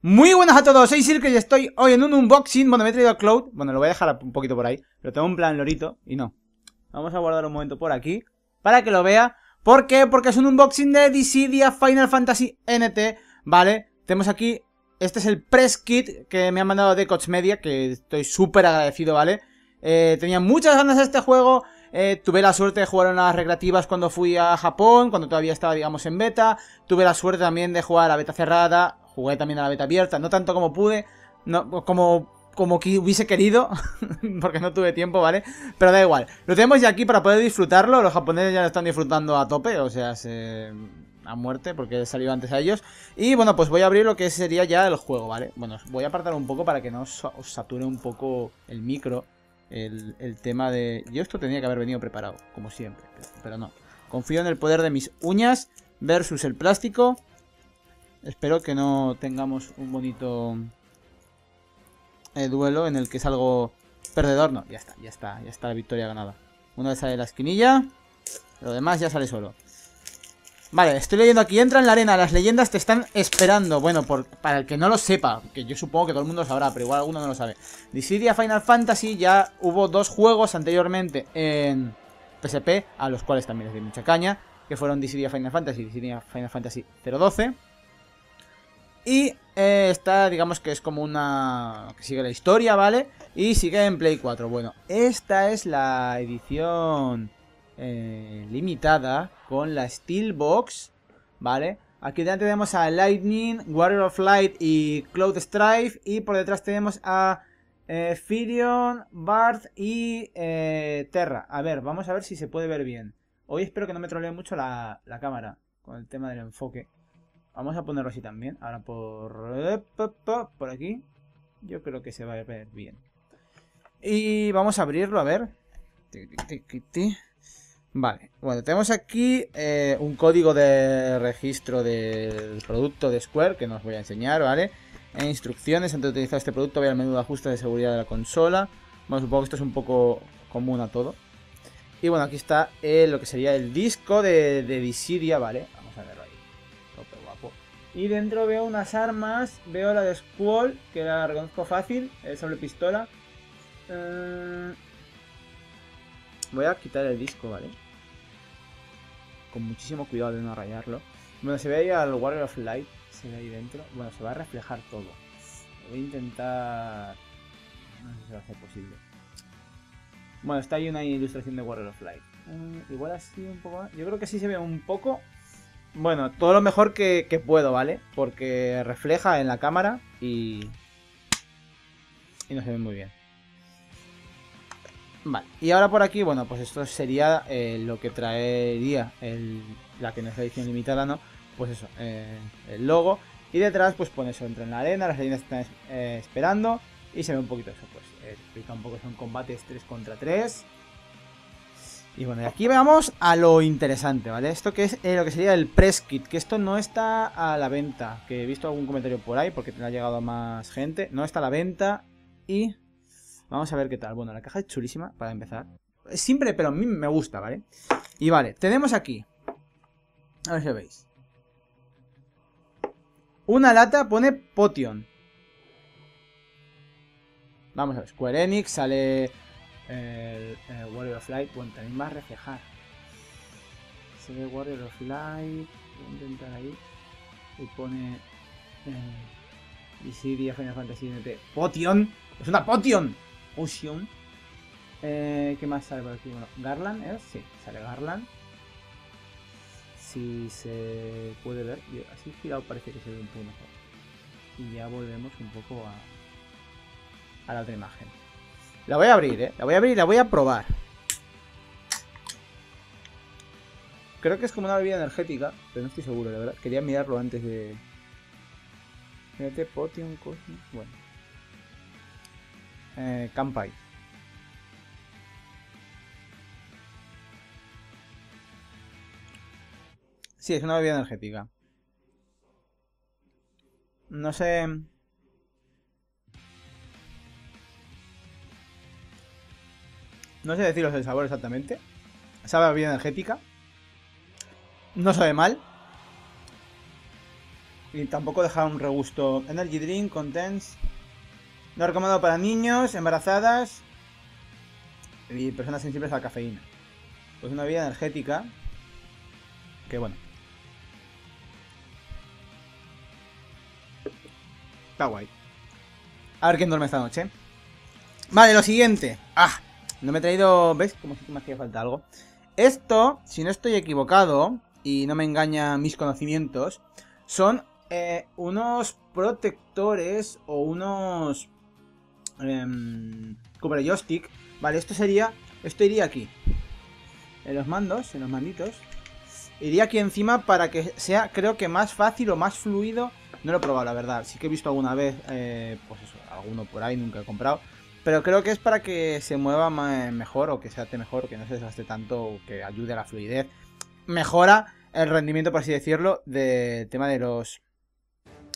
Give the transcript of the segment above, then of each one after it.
Muy buenas a todos, soy Silke y estoy hoy en un unboxing. Bueno, me he traído a Cloud. Bueno, lo voy a dejar un poquito por ahí. Pero tengo un plan lorito y no. Vamos a guardar un momento por aquí para que lo vea. ¿Por qué? Porque es un unboxing de Dissidia Final Fantasy NT. ¿Vale? Tenemos aquí. Este es el press kit que me han mandado de Coach Media. Que estoy súper agradecido, ¿vale? Eh, tenía muchas ganas de este juego. Eh, tuve la suerte de jugar en las recreativas cuando fui a Japón, cuando todavía estaba, digamos, en beta. Tuve la suerte también de jugar a beta cerrada. Jugué también a la beta abierta, no tanto como pude, no, como, como hubiese querido, porque no tuve tiempo, ¿vale? Pero da igual. Lo tenemos ya aquí para poder disfrutarlo. Los japoneses ya lo están disfrutando a tope, o sea, se... a muerte, porque he salido antes a ellos. Y bueno, pues voy a abrir lo que sería ya el juego, ¿vale? Bueno, voy a apartar un poco para que no os, sature un poco el micro el, tema de... Yo esto tenía que haber venido preparado, como siempre, pero, no. Confío en el poder de mis uñas versus el plástico. Espero que no tengamos un bonito eh, duelo en el que salgo perdedor. No, ya está, ya está, ya está la victoria ganada. Una vez sale la esquinilla, lo demás ya sale solo. Vale, estoy leyendo aquí, entra en la arena, las leyendas te están esperando. Bueno, por, para el que no lo sepa, que yo supongo que todo el mundo lo sabrá, pero igual alguno no lo sabe. Dissidia Final Fantasy ya hubo dos juegos anteriormente en PSP, a los cuales también les di mucha caña, que fueron Dissidia Final Fantasy y Dissidia Final Fantasy 012. Y eh, esta, digamos que es como una... que sigue la historia, ¿vale? Y sigue en Play 4. Bueno, esta es la edición eh, limitada con la Steelbox, ¿vale? Aquí delante tenemos a Lightning, Warrior of Light y Cloud Strife. Y por detrás tenemos a eh, Firion, Barth y eh, Terra. A ver, vamos a ver si se puede ver bien. Hoy espero que no me trolee mucho la, la cámara con el tema del enfoque. Vamos a ponerlo así también. Ahora por, eh, por aquí. Yo creo que se va a ver bien. Y vamos a abrirlo, a ver. Vale, bueno, tenemos aquí eh, un código de registro del producto de Square que nos voy a enseñar, ¿vale? E instrucciones antes de utilizar este producto, voy al menú de ajuste de seguridad de la consola. Bueno, supongo que esto es un poco común a todo. Y bueno, aquí está eh, lo que sería el disco de, de Dissidia, ¿vale? Y dentro veo unas armas, veo la de Squall, que la reconozco fácil, el sable pistola. Eh, Voy a quitar el disco, ¿vale? Con muchísimo cuidado de no rayarlo. Bueno, se ve ahí al Warrior of Light. Se ve ahí dentro. Bueno, se va a reflejar todo. Voy a intentar... No sé si va a ser posible. Bueno, está ahí una ilustración de Warrior of Light. Mm, igual así un poco más. Yo creo que sí se ve un poco. Bueno, todo lo mejor que, puedo, ¿vale? Porque refleja en la cámara y... Y no se ve muy bien. Vale, y ahora por aquí, bueno, pues esto sería eh, lo que traería la que no es edición limitada, ¿no? Pues eso, eh, el logo. Y detrás, pues pone eso, entra en la arena, las leyendas están eh, esperando. Y se ve un poquito eso, pues explica un poco, son combates 3 contra 3. Y bueno, y aquí vamos a lo interesante, ¿vale? Esto que es lo que sería el press kit, que esto no está a la venta, que he visto algún comentario por ahí porque te ha llegado a más gente, no está a la venta y Vamos a ver qué tal. Bueno, la caja es chulísima para empezar. Es simple, pero a mí me gusta, ¿vale? Y vale, tenemos aquí. A ver si veis. Una lata pone Potion. Vamos a ver, Square Enix, sale el, Warrior of Light. Bueno, también va a reflejar. Se ve Warrior of Light. Voy a intentar ahí. Y pone... Eh, Dissidia Final Fantasy NT. Potion. Es una Potion. Ocean. Eh, ¿Qué más sale por aquí? Bueno, Garland, ¿eh? Sí, sale Garland. Si se puede ver, así girado parece que se ve un poco mejor. Y ya volvemos un poco a, a la otra imagen. La voy a abrir, ¿eh? La voy a abrir y la voy a probar. Creo que es como una bebida energética, pero no estoy seguro, la verdad. Quería mirarlo antes de... Fíjate, Potion, Cosmos... Bueno eh, Campai. Sí, es una bebida energética. No sé... No sé deciros el sabor exactamente. Sabe bebida energética. No sabe mal. Y tampoco deja un regusto. Energy Drink, Contents. No recomendado para niños, embarazadas y personas sensibles a la cafeína. Pues una bebida energética. Que bueno. Está guay. A ver quién duerme esta noche. Vale, lo siguiente. Ah, no me he traído... ¿Ves? Como si me hacía falta algo. Esto, si no estoy equivocado, y no me engañan mis conocimientos, son eh, unos protectores o unos... Eh, joystick. Vale, esto sería... Esto iría aquí. En los mandos, en los manditos. Iría aquí encima para que sea, creo que más fácil o más fluido. No lo he probado, la verdad. Sí que he visto alguna vez, eh, pues eso, alguno por ahí, nunca he comprado. Pero creo que es para que se mueva mejor o que se ate mejor, que no se desgaste tanto, o que ayude a la fluidez. Mejora el rendimiento, por así decirlo, del tema de los...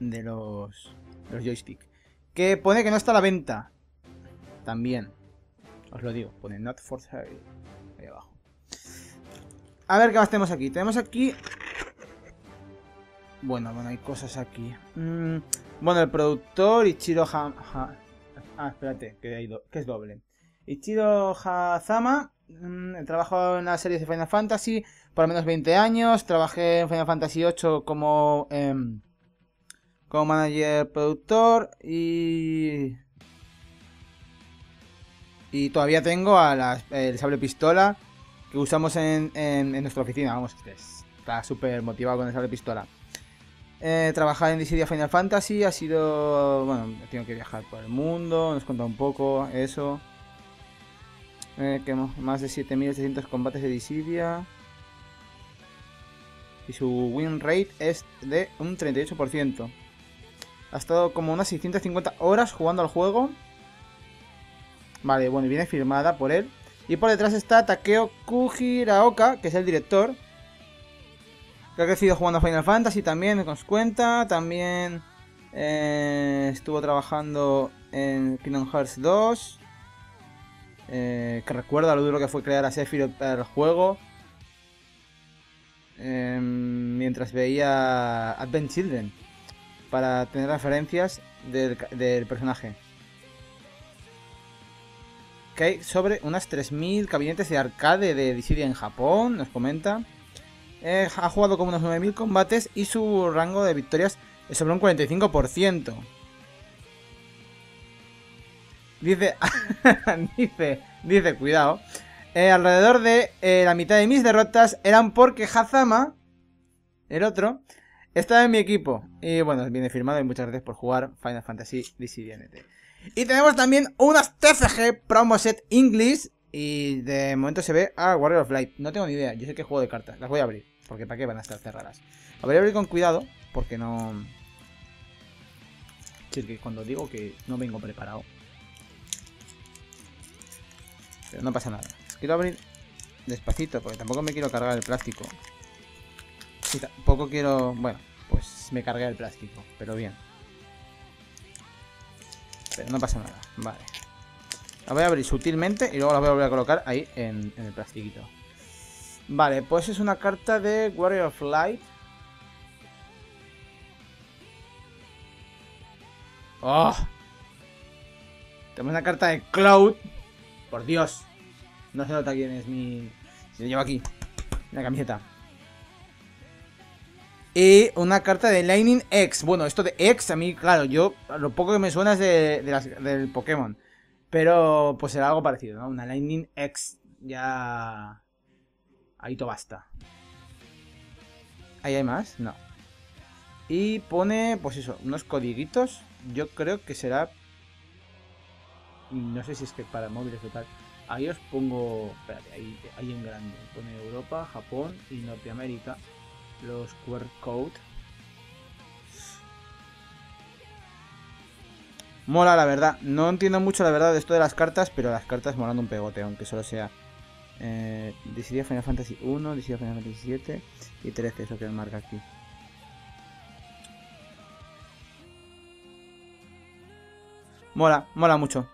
De los... Los joystick. Que pone que no está a la venta. También. Os lo digo, pone not for sale. Ahí abajo. A ver qué más tenemos aquí. Tenemos aquí... Bueno, bueno, hay cosas aquí. Mm, bueno, el productor Ichiro ha, Ah, espérate, que, que es doble. Ichiro Hazama. Mmm, trabajado en las series de Final Fantasy por al menos 20 años. Trabajé en Final Fantasy VIII como... Eh, como manager productor y y todavía tengo el sable pistola que usamos en, nuestra oficina. Vamos, está súper motivado con el sable pistola. Eh, trabajar en Dissidia Final Fantasy ha sido. Bueno, tengo que viajar por el mundo. Nos cuenta un poco eso. Eh, que más de 7800 combates de Dissidia. Y su win rate es de un 38%. Ha estado como unas 650 horas jugando al juego. Vale, bueno, y viene firmada por él. Y por detrás está Takeo Kujiraoka, que es el director. Que ha crecido jugando a Final Fantasy también, nos cuenta. También eh, estuvo trabajando en Kingdom Hearts 2. Eh, que recuerda lo duro que fue crear a Sephiroth para el juego. Em, mientras veía Advent Children. Para tener referencias del personaje que hay sobre unas 3.000 gabinetes de arcade de Dissidia en Japón, nos comenta. Eh, ha jugado como unos 9.000 combates y su rango de victorias es sobre un 45%. Dice, dice, dice, cuidado. Eh, alrededor de eh, la mitad de mis derrotas eran porque Hazama, el otro, estaba en mi equipo. Y bueno, viene firmado y muchas gracias por jugar Final Fantasy Dissidia NT. Y tenemos también unas TFG Promo Set English. Y de momento se ve a Warrior of Light. No tengo ni idea. Yo sé que juego de cartas. Las voy a abrir. Porque para qué van a estar cerradas. Las voy a abrir con cuidado. Porque no... Es que cuando digo que no vengo preparado. Pero no pasa nada. Quiero abrir despacito. Porque tampoco me quiero cargar el plástico. Y tampoco quiero... Bueno, pues me cargué el plástico. Pero bien. Pero no pasa nada, vale. La voy a abrir sutilmente y luego la voy a volver a colocar ahí en, el plastiquito. Vale, pues es una carta de Warrior of Light. ¡Oh! Tenemos una carta de Cloud. Por Dios. No se nota quién es mi... Se lo llevo aquí. La camiseta. Y una carta de Lightning X. Bueno, esto de X, a mí, claro, yo lo poco que me suena es de, del Pokémon. Pero pues será algo parecido, ¿no? Una Lightning X. Ya... Ahí todo basta. ¿Ahí hay más? No. Y pone, pues eso, unos codiguitos. Yo creo que será... No sé si es que para móviles o tal. Ahí os pongo... Espérate, ahí, ahí en grande. Pone Europa, Japón y Norteamérica los QR code. Mola, la verdad. No entiendo mucho la verdad de esto de las cartas, pero las cartas molando un pegote, aunque solo sea eh, Final Fantasy 1, Decidia Final Fantasy 7 y 13, eso que marca aquí. Mola, mola mucho.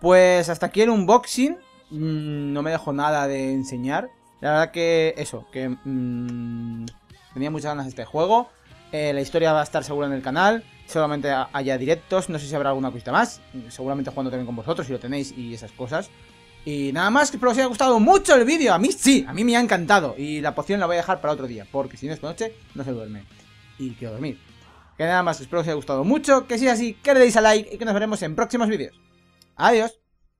Pues hasta aquí el unboxing. Mm, no me dejo nada de enseñar. La verdad que eso, que... Mm, Tenía muchas ganas de este juego. Eh, la historia va a estar seguro en el canal. Seguramente haya directos. No sé si habrá alguna cosita más. Seguramente jugando también con vosotros si lo tenéis y esas cosas. Y nada más, espero que os haya gustado mucho el vídeo. A mí sí, a mí me ha encantado. Y la poción la voy a dejar para otro día. Porque si no esta noche, no se duerme. Y quiero dormir. Que nada más, espero que os haya gustado mucho. Que si es así, que le deis a like y que nos veremos en próximos vídeos. Adiós.